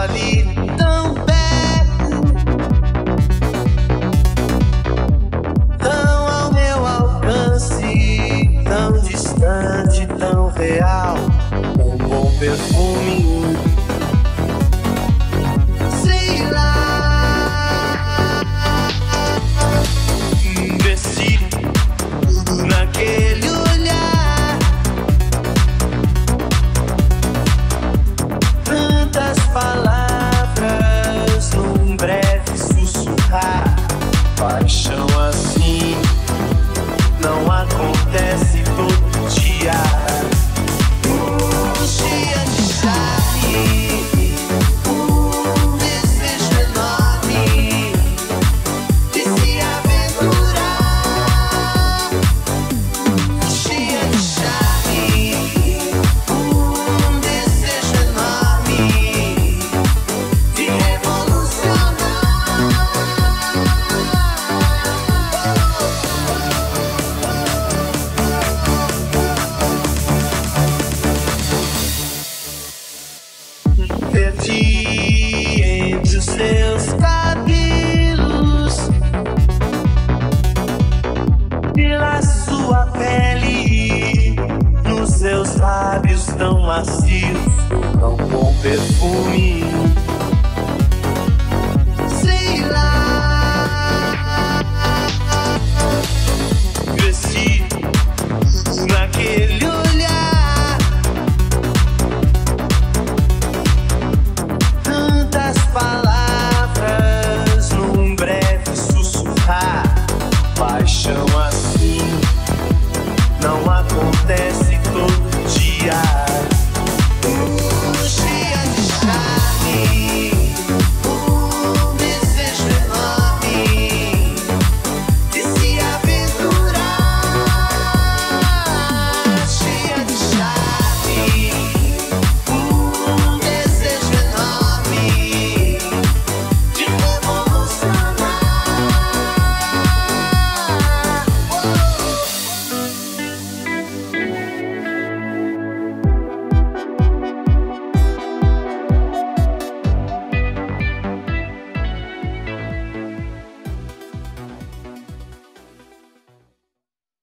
ali tão perto, tão ao meu alcance, tão distante, tão real. Um bom perfume paixão assim não acontece. Verde entre os seus cabelos, pela sua pele, nos seus lábios tão macios, tão bom perfume. This.